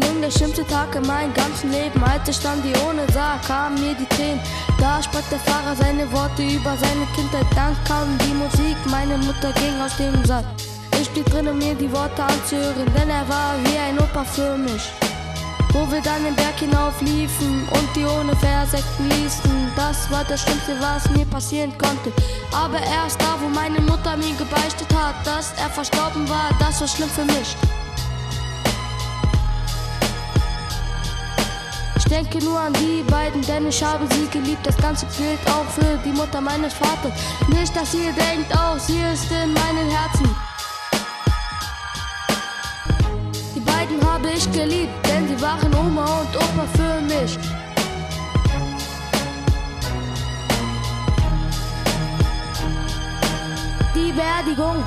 der schlimmste Tag in meinem ganzen Leben. Ich dann die Ohne sah, kamen mir die Tränen. Da sprach der Fahrer seine Worte über seine Kindheit. Dann kam die Musik, meine Mutter ging aus dem Saal. Ich blieb drin, um mir die Worte anzuhören, denn er war wie ein Opa für mich. Wo wir dann den Berg hinauf liefen und die ohne Versekten ließen. Das war das Schlimmste, was mir passieren konnte. Aber erst da, wo meine Mutter mir gebeichtet hat, dass er verstorben war, das war schlimm für mich. Denke nur an die beiden, denn ich habe sie geliebt. Das Ganze gilt auch für die Mutter meines Vaters. Nicht, dass ihr denkt, auch sie ist in meinem Herzen. Die beiden habe ich geliebt, denn sie waren Oma und Opa für mich. Die Beerdigung